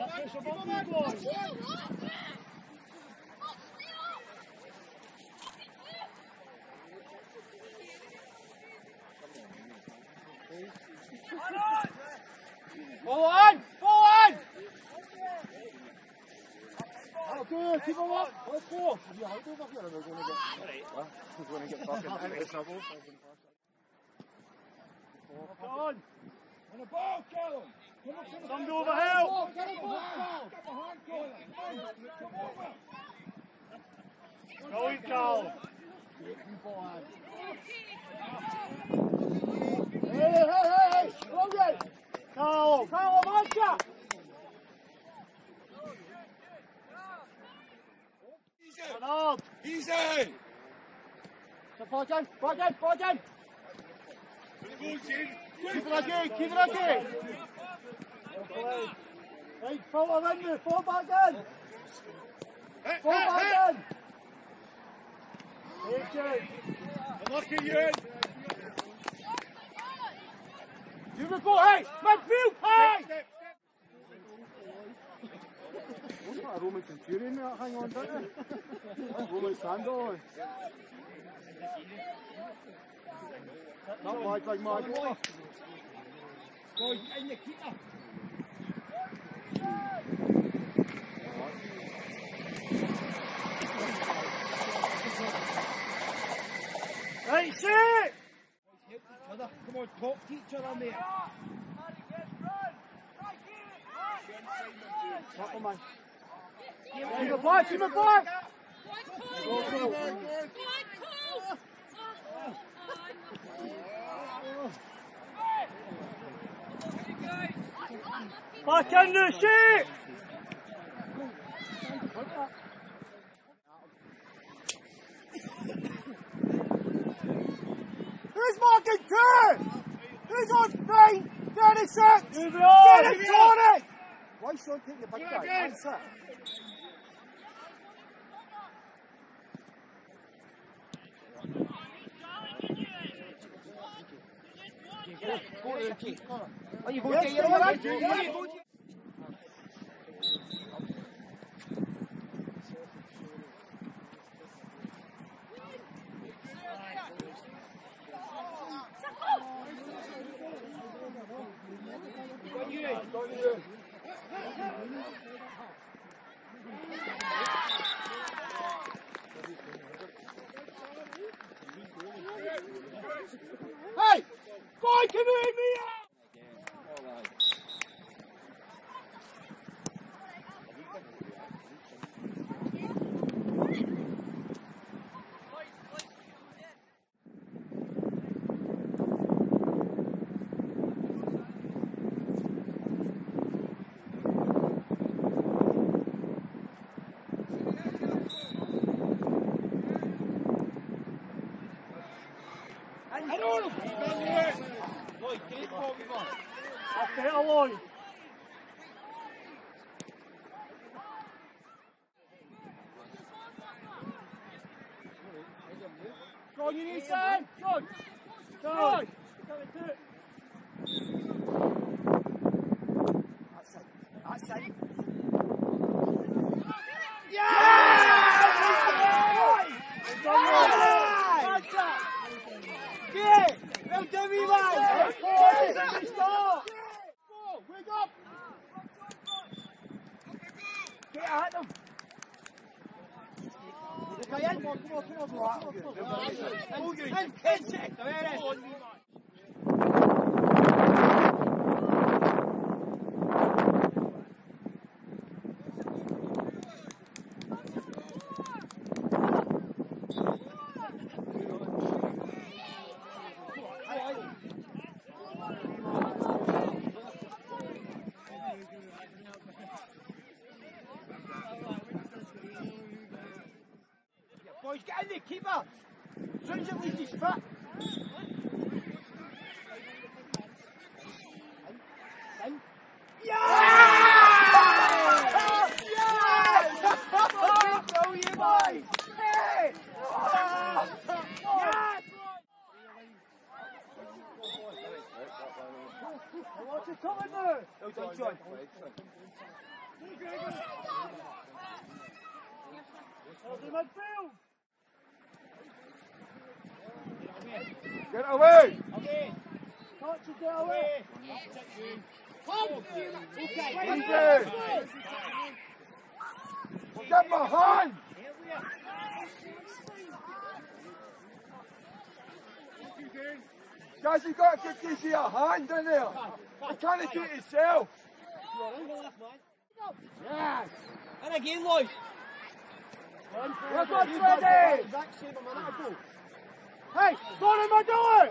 Oh. Let's go. Yeah, I'll go back. Come on. On the ball, Callum. Come on, come on. Some over help. Get a ball. Get behind, Callum. Come over. Go in, Callum. Hey, hey, hey, hey. Come on, Callum. Callum, marcha. Arnold. Easy! Så Fabian, Fabian, Fabian. Keep it keep it again. Right, forward in there, fall back in. Fall back in. Okay. Lucky you! You can go, hey, midfield, hey! What's that, a Roman centurion? Hang on, don't you? Roman sandal. Not like like my boy. Go in the keeper! Right, sit! Help each other. Come on, talk to each other, mate. Tackle, man. Keep it back, keep it back! Go, go. Back in the shit! Who's marking two? Who's on three? 36! Move it on! Get it, Tony! Why should I take the big guy? That's it. Are you Yes, going to your come on, right? Andrew, Are yeah. you going to- Hey! Boy, can you hear me out? That's. Go on, you need Sam. Go. Go. That's it. That's it. Well done, me man. Go. Wake up. Get at them. Come on, come on, come on, come on, come on. And catch it. There it is. Boys, keeper. Soon as it leaves his. Yeah! Yeah! Go, you boys! Hey! Yes! What's it coming there? Well done, John. Get away! Okay. Touch it, get away! Come! Okay. Get behind! Guys, you got to give DC a hand in there. You can't do it yourself. Yes. And again, Lloyd. Yes, what's ready? Hey, son of my door!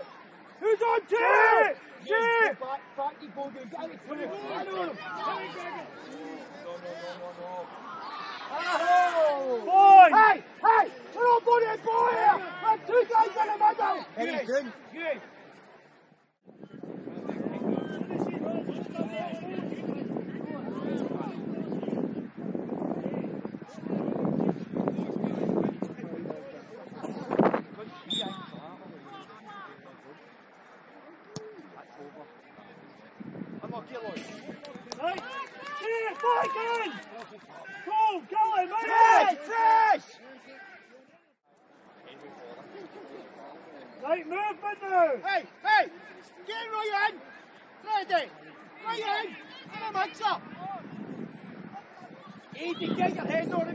Who's on team? Yes, Back, back you go, dude. Get out of the way. I know. Boy! Hey, hey! We're all body and ball here! There's two guys in the middle! Very good. Good. Unlucky, Lloyd. Right! Here, Viking! Cool, go in, mate! Fresh! Fresh! Right, movement now! Hey, hey! Get in! Ready! Right in! Get a mix up! Easy, get your head on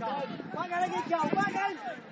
man! Back in again, Cal, back in! Jay!